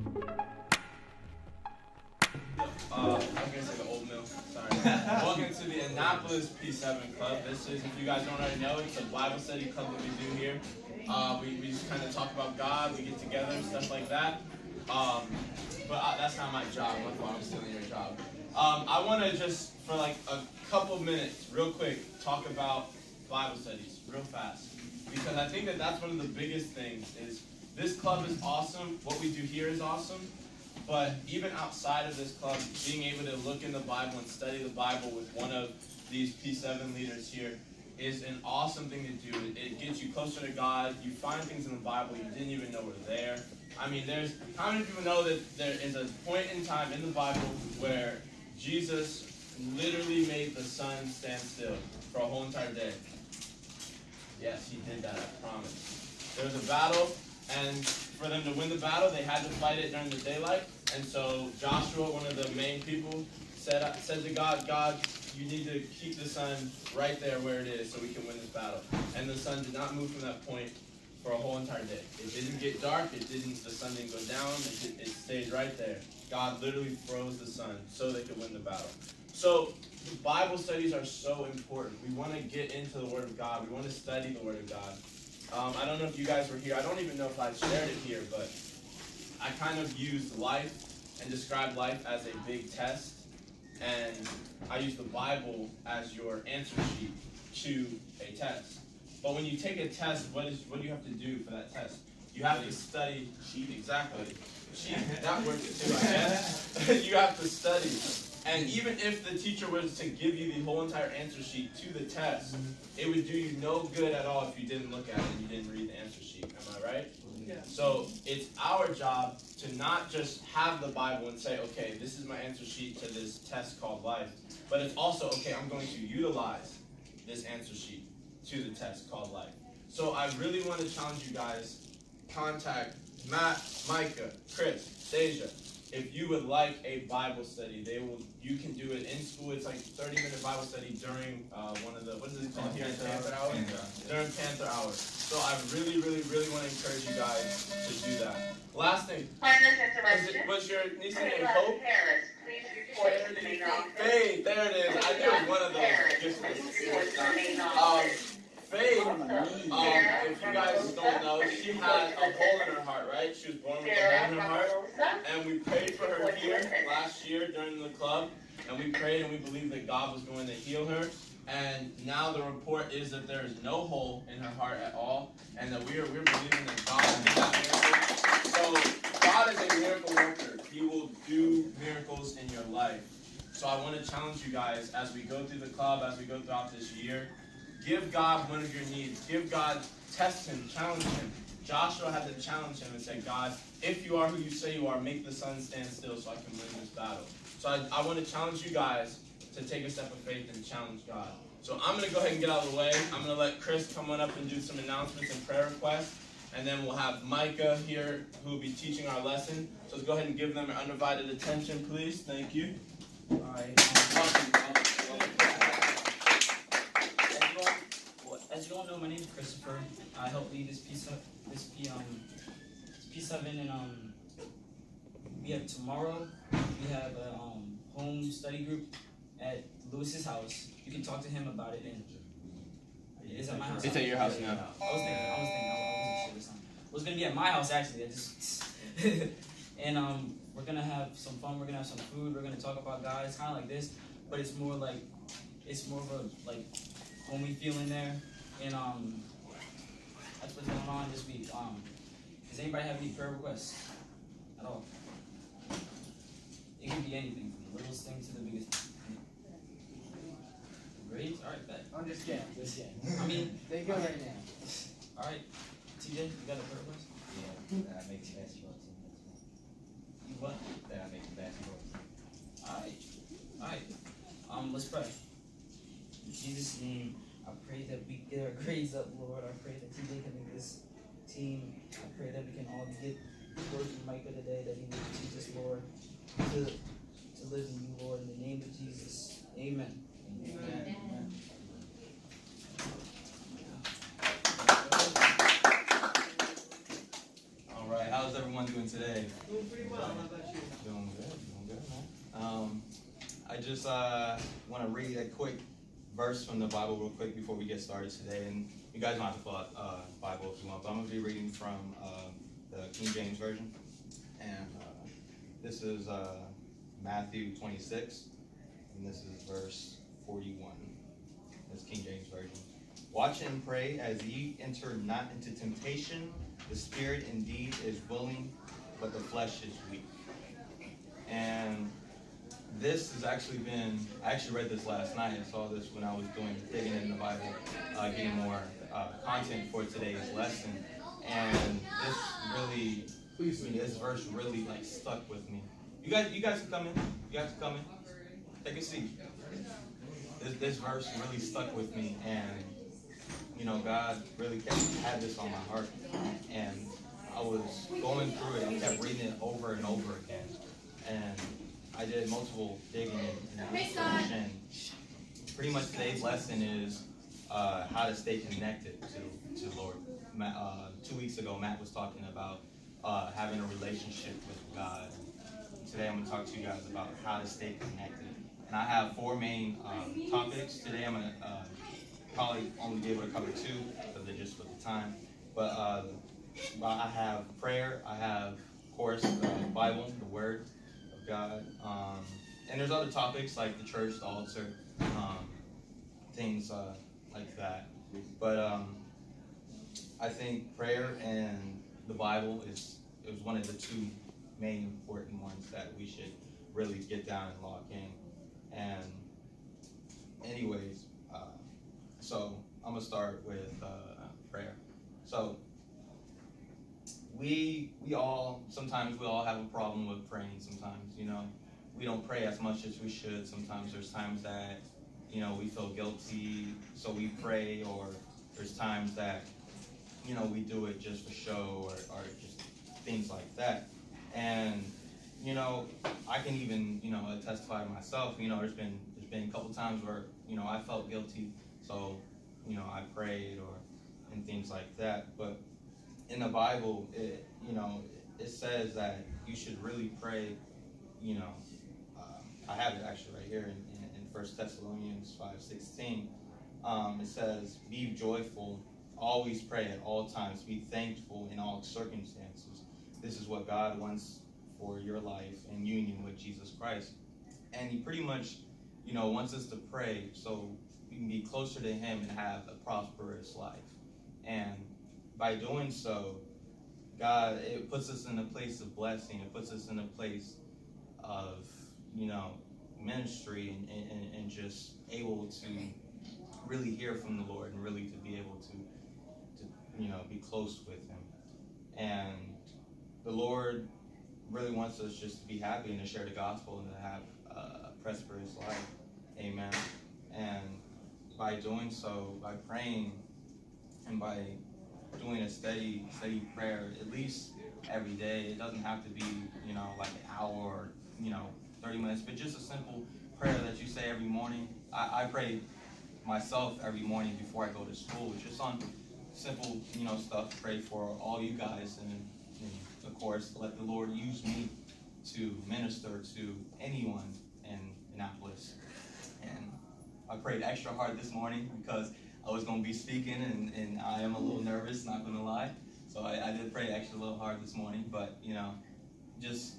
Uh, I'm gonna old. Sorry. Welcome to the Annapolis P7 Club. This is, if you guys don't already know, it's a Bible study club that we do here. Uh, we, we just kind of talk about God, we get together, stuff like that. Um, but uh, that's not my job. My fault. I'm stealing your job. Um, I want to just, for like a couple minutes, real quick, talk about Bible studies, real fast, because I think that that's one of the biggest things. Is this club is awesome. What we do here is awesome. But even outside of this club, being able to look in the Bible and study the Bible with one of these P7 leaders here is an awesome thing to do. It, gets you closer to God. You find things in the Bible you didn't even know were there. I mean, there's how many people know that there is a point in time in the Bible where Jesus literally made the sun stand still for a whole entire day? Yes, he did that, I promise. There was a battle, and for them to win the battle, they had to fight it during the daylight. And so Joshua, one of the main people, said, said to God, God, you need to keep the sun right there where it is so we can win this battle. And the sun did not move from that point for a whole entire day. It didn't get dark. It didn't. The sun didn't go down. It, it stayed right there. God literally froze the sun so they could win the battle. So the Bible studies are so important. We want to get into the Word of God. We want to study the Word of God. Um, I don't know if you guys were here. I don't even know if I shared it here, but I kind of used life and described life as a big test. And I use the Bible as your answer sheet to a test. But when you take a test, what is what do you have to do for that test? You have to study sheet exactly. Sheet that works too, I guess. you have to study. And mm. even if the teacher was to give you the whole entire answer sheet to the test, mm-hmm. it would do you no good at all if you didn't look at it and you didn't read the answer sheet. Am I right? Yeah. So it's our job to not just have the Bible and say, okay, this is my answer sheet to this test called life, but it's also, okay, I'm going to utilize this answer sheet to the test called life. So I really want to challenge you guys, contact Matt, Micah, Chris, Deja. If you would like a Bible study, they will. You can do it in school. It's like 30 minute Bible study during uh, one of the what is it called here? Panther hour. During Panther hour. So I really, really, really want to encourage you guys to do that. Last thing. Is it, was your niece name Hope? Faye, there it is. I knew it was one of those. Um, Faye, um, if you guys don't know, she had a hole in her heart, right? She was born with a hole in her heart. And we prayed for her here last year during the club. And we prayed and we believed that God was going to heal her. And now the report is that there is no hole in her heart at all. And that we are we're believing that God did that miracle. So God is a miracle worker. He will do miracles in your life. So I want to challenge you guys as we go through the club, as we go throughout this year, Give God one of your needs. Give God, test him, challenge him. Joshua had to challenge him and say, God, if you are who you say you are, make the sun stand still so I can win this battle. So I, I want to challenge you guys to take a step of faith and challenge God. So I'm going to go ahead and get out of the way. I'm going to let Chris come on up and do some announcements and prayer requests. And then we'll have Micah here who will be teaching our lesson. So let's go ahead and give them undivided attention, please. Thank you. All right. as you all know, my name is Christopher. I help lead this P this P um P seven and um we have tomorrow we have a um home study group at Lewis's house. You can talk to him about it and it's at my house. It's at your house now. I was thinking, I was thinking, I wasn't sure this time. It was gonna be at my house actually. I just and um we're gonna have some fun. We're gonna have some food. We're gonna talk about God. It's kind of like this, but it's more like it's more of a like homey feeling there. And um, that's what's going on this week. Um, does anybody have any prayer requests at all? It can be anything from the littlest thing to the biggest thing. Grades? All right, bet. I'm just kidding. Just kidding. I mean, They go right now. all right. TJ, you got a prayer request? Yeah, that I make the basketball team. You what? That I make the basketball team. All right. All right. Um, let's pray. In Jesus' name. I pray that we get our grades up, Lord. I pray that TJ can make this team. I pray that we can all get the word from Micah today that he will teach us, Lord, to, to live in you, Lord. In the name of Jesus. Amen. Amen. Amen. All right, how's everyone doing today? Doing pretty well. How about you? Doing good, doing good, man. Um, I just uh, want to read a quick verse from the Bible real quick before we get started today. And you guys don't have to pull out uh, Bible if you want, but I'm going to be reading from uh, the King James Version. And uh, this is uh, Matthew 26, and this is verse 41. That's King James Version. Watch and pray as ye enter not into temptation. The spirit indeed is willing, but the flesh is weak. And this has actually been, I actually read this last night. I saw this when I was doing digging in the Bible, uh, getting more uh, content for today's lesson. And this really, this verse really like stuck with me. You guys, you guys can come in. You guys can come in. Take a seat. This, this verse really stuck with me, and you know, God really kept had this on my heart, and I was going through it. I kept reading it over and over again, and I did multiple digging in, in this verse, and pretty much today's lesson is uh, how to stay connected to to Lord. Matt, uh, two weeks ago, Matt was talking about uh, having a relationship with God. Today, I'm going to talk to you guys about how to stay connected. And I have four main um, topics. Today, I'm going to uh, probably only be able to cover two because they're just with the time. But uh, I have prayer. I have, of course, the Bible, the Word God. Um, and there's other topics like the church, the altar, um, things uh, like that. But um, I think prayer and the Bible is is one of the two main important ones that we should really get down and lock in. And anyways, uh, so I'm gonna start with uh, prayer. So we we all sometimes we all have a problem with praying. Sometimes you know we don't pray as much as we should. Sometimes there's times that you know we feel guilty, so we pray, or there's times that you know we do it just for show or, or just things like that. And you know I can even you know testify myself. You know there's been there's been a couple times where you know I felt guilty, so you know I prayed or and things like that. But in the Bible, it you know it says that you should really pray. You know, um, I have it actually right here in, in, in First Thessalonians five sixteen. Um, it says, "Be joyful, always pray at all times, be thankful in all circumstances." This is what God wants for your life in union with Jesus Christ, and He pretty much, you know, wants us to pray so we can be closer to Him and have a prosperous life. And by doing so, God, it puts us in a place of blessing. It puts us in a place of, you know, ministry and, and, and just able to really hear from the Lord and really to be able to, to, you know, be close with Him. And the Lord really wants us just to be happy and to share the gospel and to have a prosperous life. Amen. And by doing so, by praying and by doing a steady, steady prayer, at least every day. It doesn't have to be, you know, like an hour or, you know, 30 minutes, but just a simple prayer that you say every morning. I, I pray myself every morning before I go to school, just on simple, you know, stuff. Pray for all you guys, and, and of course, let the Lord use me to minister to anyone in Annapolis. And I prayed extra hard this morning because I was going to be speaking, and, and I am a little nervous, not going to lie. So I, I did pray extra a little hard this morning, but you know, just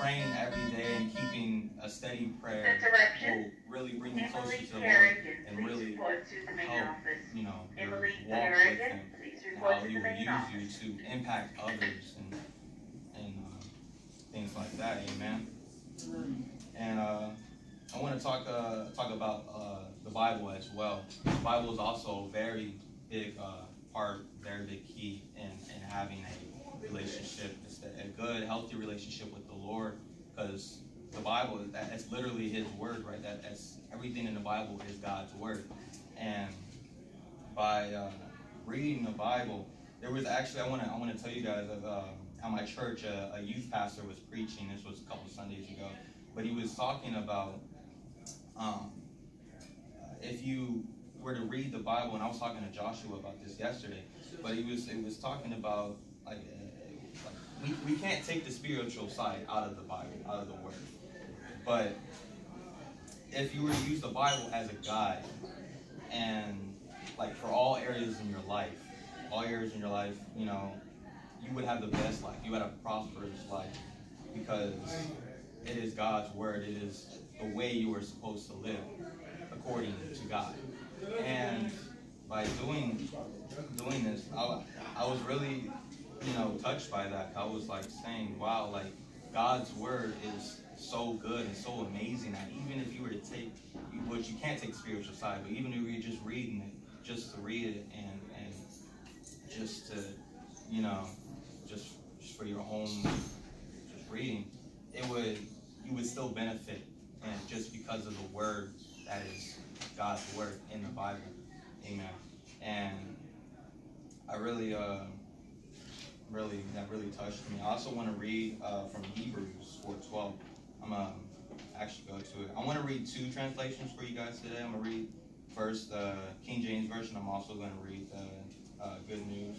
praying every day and keeping a steady prayer will really bring you closer to the Lord and really help, you know, your walk with Him and how He will use you to impact others and and uh, things like that. Amen. And uh, I want to talk uh, talk about uh, the Bible as well. The Bible is also a very big uh, part, very big key in, in having a relationship, a good, healthy relationship with the Lord, because the Bible that it's literally His word, right? That that's everything in the Bible is God's word, and by uh, reading the Bible, there was actually I want to I want to tell you guys of uh, at my church a, a youth pastor was preaching. This was a couple Sundays ago, but he was talking about um, if you were to read the Bible, and I was talking to Joshua about this yesterday, but he was it was talking about like, uh, like we, we can't take the spiritual side out of the Bible, out of the Word. But if you were to use the Bible as a guide, and like for all areas in your life, all areas in your life, you know, you would have the best life. You would have a prosperous life because it is God's Word. It is the way you are supposed to live according to God. And by doing doing this, I, I was really, you know, touched by that. I was like saying, wow, like God's word is so good and so amazing that even if you were to take, which you can't take spiritual side, but even if you're just reading it, just to read it and and just to, you know, just just for your own just reading, it would you would still benefit and just because of the word that is God's word in the Bible. Amen. And I really, uh, really, that really touched me. I also want to read uh, from Hebrews 4:12. I'm gonna actually go to it. I want to read two translations for you guys today. I'm gonna read first the King James version. I'm also gonna read the uh, Good News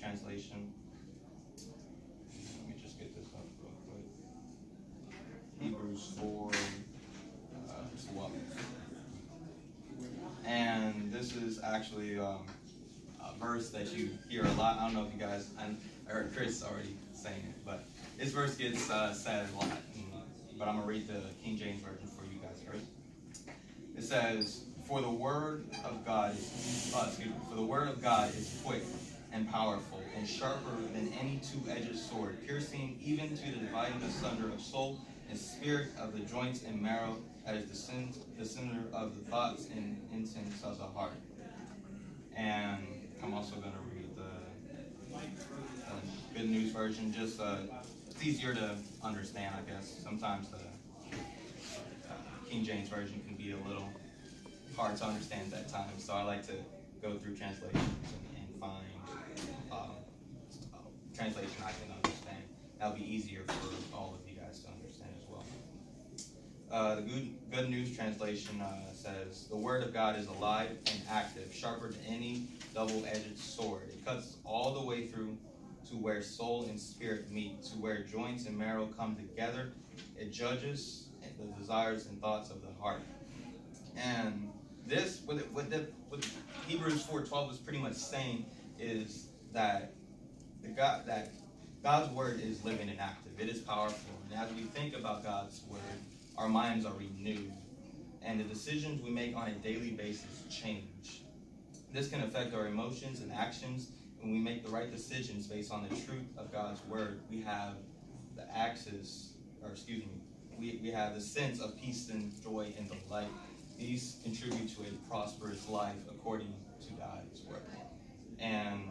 translation. Let me just get this up real quick. Hebrews 4. 12. And this is actually um, a verse that you hear a lot. I don't know if you guys, I heard Chris already saying it, but this verse gets uh, said a lot. But I'm going to read the King James Version for you guys first. It says, For the word of God is, uh, me, for the word of God is quick and powerful and sharper than any two-edged sword, piercing even to the dividing asunder of soul and spirit of the joints and marrow, that is the, sin, the center of the thoughts and intents of the heart. And I'm also going to read the uh, Good News version. Just uh, it's easier to understand, I guess. Sometimes the uh, King James version can be a little hard to understand at times, so I like to go through translations and, find um, translation I can understand. That'll be easier for all of you guys to understand as well. Uh, the good, good News translation uh, says, The Word of God is alive and active, sharper than any double edged sword. It cuts all the way through to where soul and spirit meet, to where joints and marrow come together. It judges the desires and thoughts of the heart. And this, what, it, the, Hebrews 4.12 is pretty much saying is that the God, that God's word is living and active. It is powerful. And as we think about God's word, our minds are renewed. And the decisions we make on a daily basis change. This can affect our emotions and actions. When we make the right decisions based on the truth of God's word, we have the access, or excuse me, we, we have the sense of peace and joy and delight. These contribute to a prosperous life according to God's word. And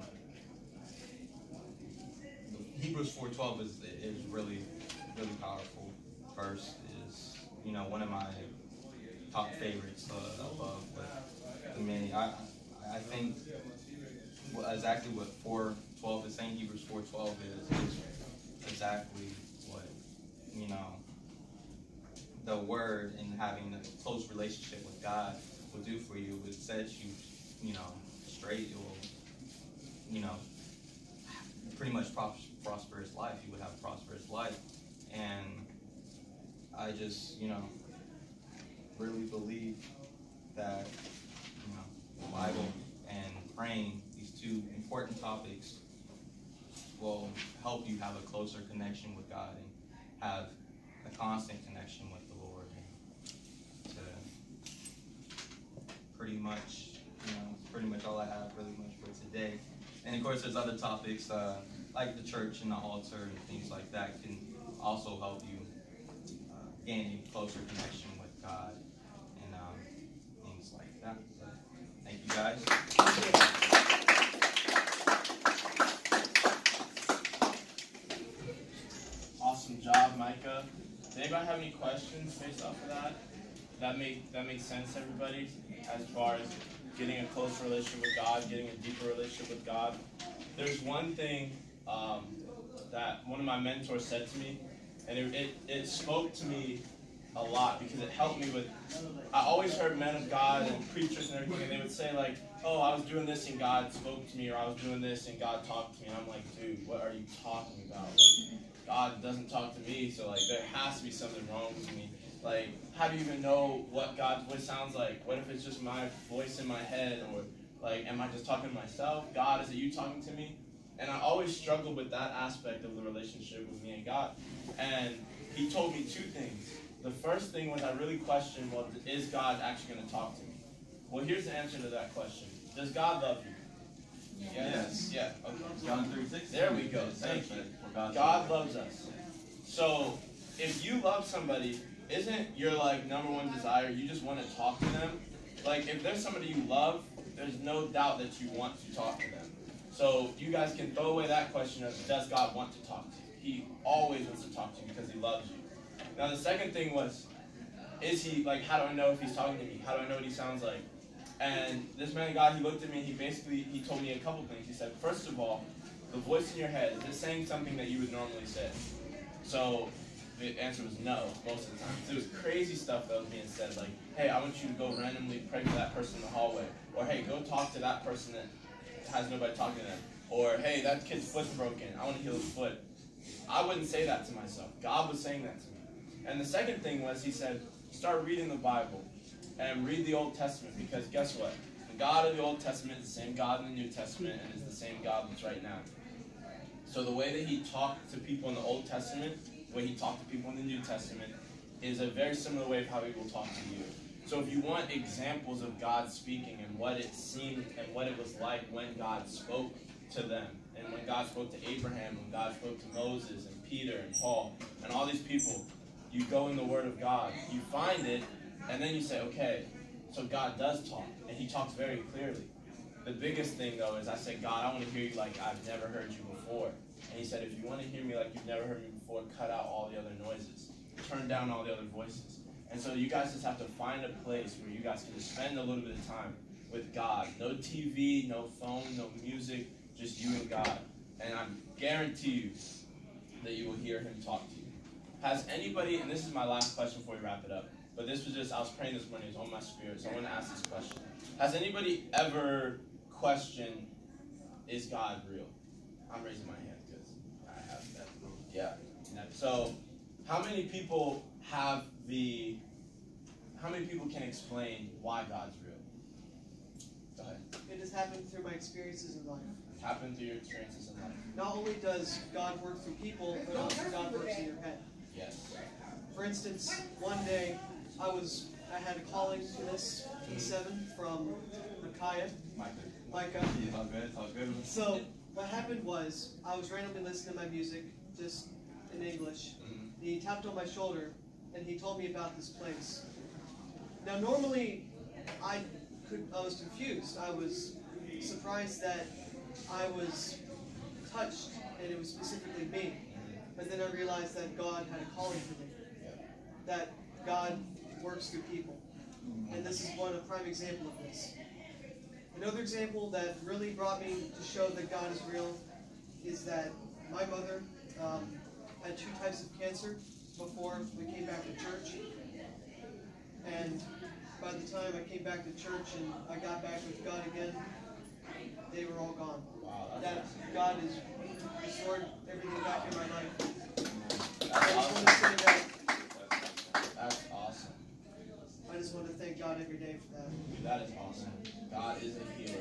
Hebrews 4:12 is is really really powerful verse. You know one of my top favorites uh, above the many. I I think exactly what 4:12 is saying. Hebrews 4:12 is, is exactly what you know the word and having a close relationship with God will do for you. It sets you you know straight. It will you know pretty much prosperous life. You would have a prosperous life. And I just, you know, really believe that, you know, the Bible and praying, these two important topics, will help you have a closer connection with God and have a constant connection with the Lord. To pretty much, you know, pretty much all I have really much for today. And of course, there's other topics uh, like the church and the altar and things like that can also help you gain closer connection with God and um, things like that. Thank you guys. Awesome job, Micah. Does anybody have any questions based off of that? That make that makes sense, everybody, as far as getting a closer relationship with God, getting a deeper relationship with God. There's one thing um, that one of my mentors said to me, and it, it, it spoke to me a lot because it helped me with. I always heard men of God and preachers and everything, and they would say like, "Oh, I was doing this and God spoke to me," or "I was doing this and God talked to me." And I'm like, "Dude, what are you talking about? Like, God doesn't talk to me, so like there has to be something wrong with me. Like, how do you even know what God's voice sounds like? What if it's just my voice in my head, or like, am I just talking to myself? God, is it you talking to me?" And I always struggled with that aspect of the relationship with me and God. And He told me two things. The first thing was I really questioned, well, is God actually going to talk to me? Well, here's the answer to that question. Does God love you? Yes. Yeah. Okay. John three six. There we go. Thank you. God loves us. So, if you love somebody, isn't your like number one desire you just want to talk to them? Like if there's somebody you love, there's no doubt that you want to talk to them. So you guys can throw away that question of does God want to talk to you? He always wants to talk to you because he loves you. Now the second thing was, is he like how do I know if he's talking to me? How do I know what he sounds like? And this man of God, he looked at me he basically he told me a couple things. He said, first of all, the voice in your head, is it saying something that you would normally say? So the answer was no, most of the time. It was crazy stuff that was being said, like, hey, I want you to go randomly pray for that person in the hallway. Or hey, go talk to that person has nobody talking to them. Or hey, that kid's foot's broken. I want to heal his foot. I wouldn't say that to myself. God was saying that to me. And the second thing was he said, start reading the Bible and read the Old Testament because guess what? The God of the Old Testament is the same God in the New Testament and is the same God that's right now. So the way that he talked to people in the Old Testament, the way he talked to people in the New Testament, is a very similar way of how he will talk to you. So if you want examples of God speaking and what it seemed and what it was like when God spoke to them, and when God spoke to Abraham, when God spoke to Moses and Peter and Paul and all these people, you go in the Word of God, you find it, and then you say, okay, so God does talk, and He talks very clearly. The biggest thing though is I said, God, I want to hear you like I've never heard you before. And He said, if you want to hear me like you've never heard me before, cut out all the other noises, turn down all the other voices. And so you guys just have to find a place where you guys can just spend a little bit of time with God. No TV, no phone, no music, just you and God. And I guarantee you that you will hear Him talk to you. Has anybody, and this is my last question before we wrap it up, but this was just, I was praying this morning, it was on my spirit, so I want to ask this question. Has anybody ever questioned, is God real? I'm raising my hand because I have that. Yeah. So, how many people have the, how many people can explain why God's real? Go ahead. It has happened through my experiences in life. Happened through your experiences in life. Not only does God work through people, but also God works in your head. Yes. For instance, one day I was I had a calling to this P7 from Micaiah, Micah. It's all good. All good. So what happened was I was randomly listening to my music, just in English. Mhm. He tapped on my shoulder and he told me about this place. Now normally I could I was confused. I was surprised that I was touched and it was specifically me. But then I realized that God had a calling for me. That God works through people. And this is one a prime example of this. Another example that really brought me to show that God is real is that my mother um, had two types of cancer before we came back to church. And by the time I came back to church and I got back with God again, they were all gone. Wow. That God has restored everything back in my life. I just awesome. want to say that That's awesome. I just want to thank God every day for that. That is awesome. God is a healer,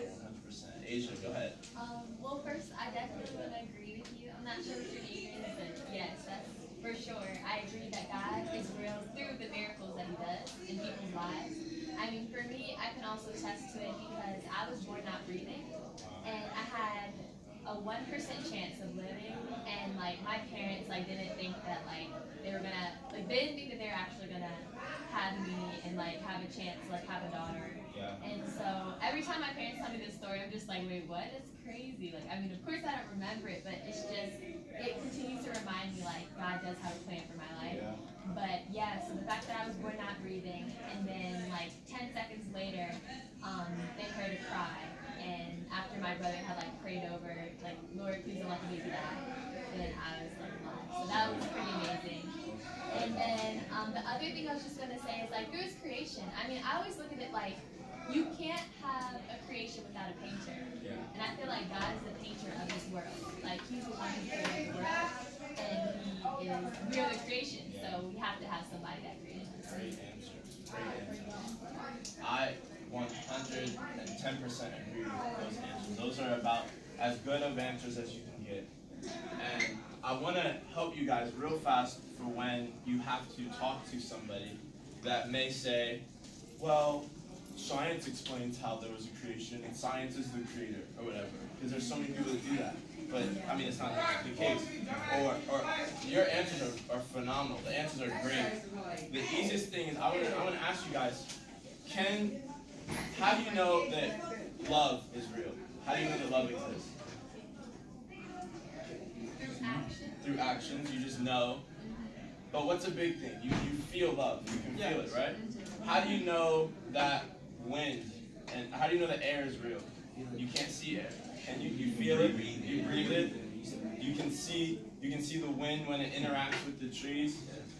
100%. Asia, go ahead. One percent chance of living, and like my parents like didn't think that like they were gonna like they didn't think that they were actually gonna have me and like have a chance to like have a daughter. Yeah. And so every time my parents tell me this story, I'm just like, wait, what? It's crazy. Like, I mean, of course I don't remember it, but it's just, it continues to remind me, like, God does have a plan for my life. Yeah. But yeah, so the fact that I was born not breathing, and then like 10 seconds later, um, they heard a cry. And after my brother had like prayed over, like, Lord, please don't let the baby die, then I was like, alive. So that was pretty amazing. And then um, the other thing I was just gonna say is like there's creation. I mean, I always look at it like you can't have a creation without a painter. Yeah. And I feel like God is the painter of this world. Like he's the one who created the world, and he is we're the creation. So we have to have somebody that created us. Great answer. Great answer. I 110% agree with those answers. Those are about as good of answers as you can get. And I want to help you guys real fast for when you have to talk to somebody that may say, well, science explains how there was a creation and science is the creator or whatever. Because there's so many people that do that. But I mean, it's not the case. Or, or your answers are, are phenomenal. The answers are great. The easiest thing is I want to I want to ask you guys, can how do you know that love is real? How do you know that love exists? Through action. Through actions, you just know. But what's a big thing? You you feel love. You can feel it, right? How do you know that wind and how do you know that air is real? You can't see air. And you, you feel it, you breathe it, you can see you can see the wind when it interacts with the trees.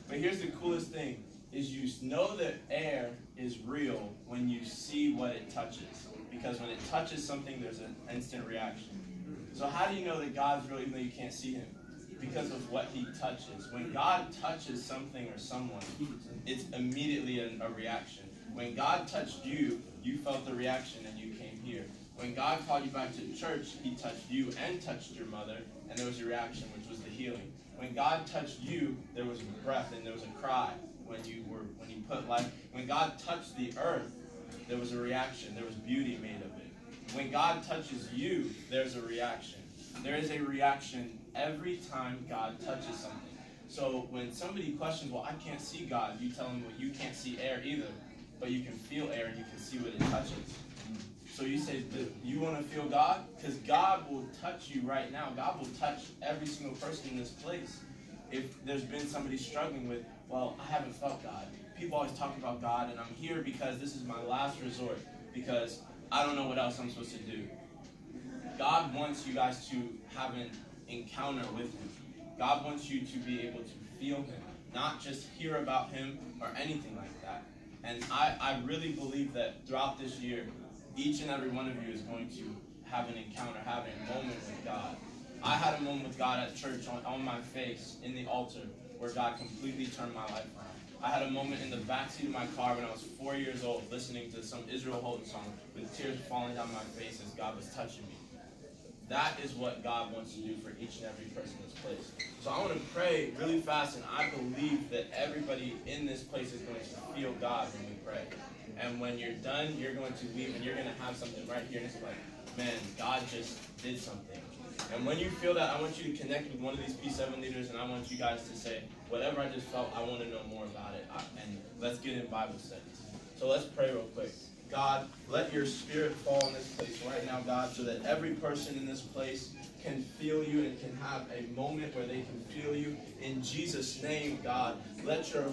But here's the coolest thing is you know that air is real when you see what it touches. Because when it touches something there's an instant reaction. So how do you know that God's real even though you can't see him? Because of what he touches. When God touches something or someone, it's immediately a, a reaction. When God touched you, you felt the reaction and you came here. When God called you back to church, He touched you and touched your mother, and there was a reaction, which was the healing. When God touched you, there was a breath and there was a cry when you were when you put life. When God touched the earth, there was a reaction. There was beauty made of it. When God touches you, there's a reaction. There is a reaction every time God touches something. So when somebody questions, well, I can't see God, you tell them, well, you can't see air either, but you can feel air and you can see what it touches. So you say, you want to feel God? Because God will touch you right now. God will touch every single person in this place. If there's been somebody struggling with, well, I haven't felt God. People always talk about God, and I'm here because this is my last resort, because I don't know what else I'm supposed to do. God wants you guys to have an encounter with Him. God wants you to be able to feel Him, not just hear about Him or anything like that. And I, I really believe that throughout this year, each and every one of you is going to have an encounter, have a moment with God. I had a moment with God at church on, on my face in the altar where God completely turned my life around. I had a moment in the backseat of my car when I was four years old listening to some Israel Houghton song with tears falling down my face as God was touching me. That is what God wants to do for each and every person in this place. So I want to pray really fast, and I believe that everybody in this place is going to feel God when we pray. And when you're done, you're going to leave and you're going to have something right here. And it's like, man, God just did something. And when you feel that, I want you to connect with one of these P7 leaders, and I want you guys to say, whatever I just felt, I want to know more about it. And let's get in Bible studies. So let's pray real quick. God, let your spirit fall in this place right now, God, so that every person in this place can feel you and can have a moment where they can feel you. In Jesus' name, God, let your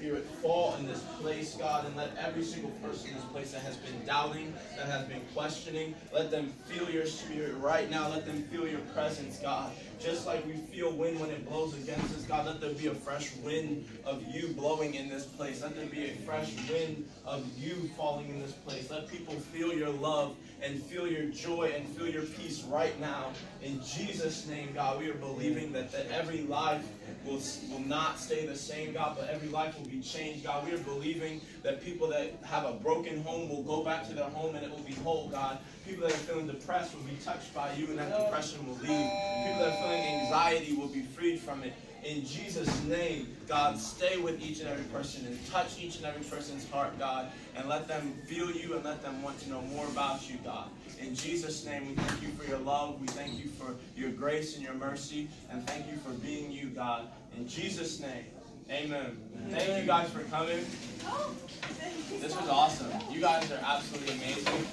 Spirit fall in this place, God, and let every single person in this place that has been doubting, that has been questioning, let them feel your Spirit right now. Let them feel your presence, God. Just like we feel wind when it blows against us, God, let there be a fresh wind of you blowing in this place. Let there be a fresh wind of you falling in this place. Let people feel your love and feel your joy and feel your peace right now. In Jesus' name, God, we are believing that, that every life will, will not stay the same, God, but every life will be changed, God. We are believing that people that have a broken home will go back to their home and it will be whole, God. People that are feeling depressed will be touched by you and that depression will leave. People that are anxiety will be freed from it. In Jesus' name, God, stay with each and every person and touch each and every person's heart, God, and let them feel you and let them want to know more about you, God. In Jesus' name, we thank you for your love. We thank you for your grace and your mercy, and thank you for being you, God. In Jesus' name, amen. Thank you guys for coming. This was awesome. You guys are absolutely amazing.